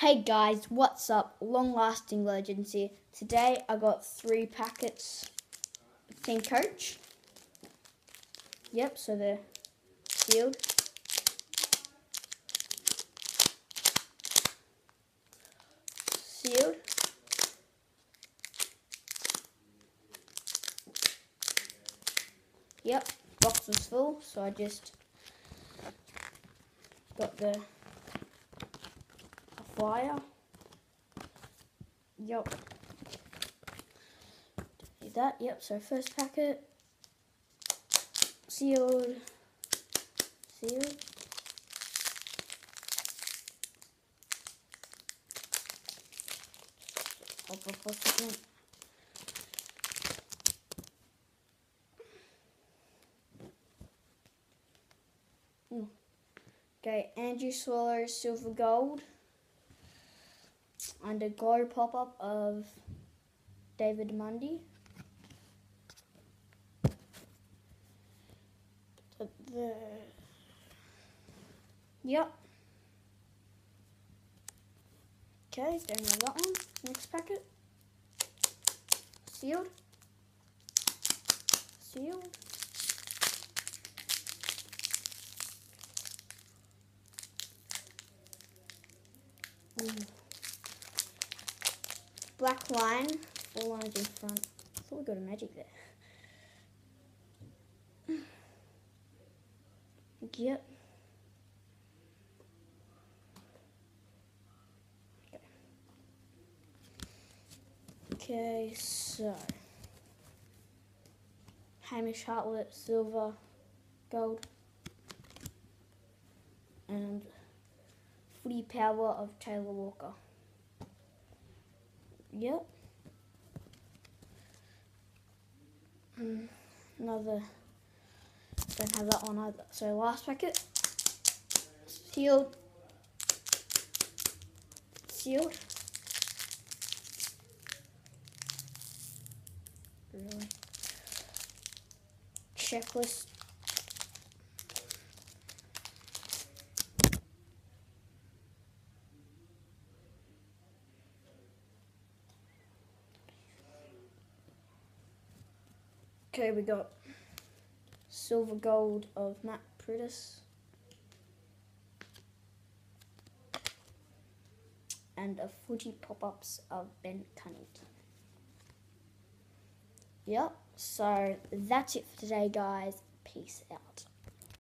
Hey guys, what's up? Long lasting legends here. Today I got three packets of Team Coach. Yep, so they're sealed. Sealed. Yep, box was full, so I just got the flyer. Yep. That. Yep. So first packet sealed. Sealed. Hop, hop, hop. Okay, Andrew Swallow Silver Gold and a glow pop-up of David Mundy. The, yep. Okay, don't know that one. Next packet. Sealed. Sealed. Ooh. Black line, four lines in front. I thought we got a magic there. Yep. Okay, so Hamish Hartlett, silver, gold, and footy power of Taylor Walker. Yep. Mm, another. Don't have that one either. So last packet. Sealed. Sealed. Really. Checklist Okay, we got silver gold of Matt Priddis. And a footy pop-ups of Ben Cunnington. Yep, so that's it for today guys. Peace out.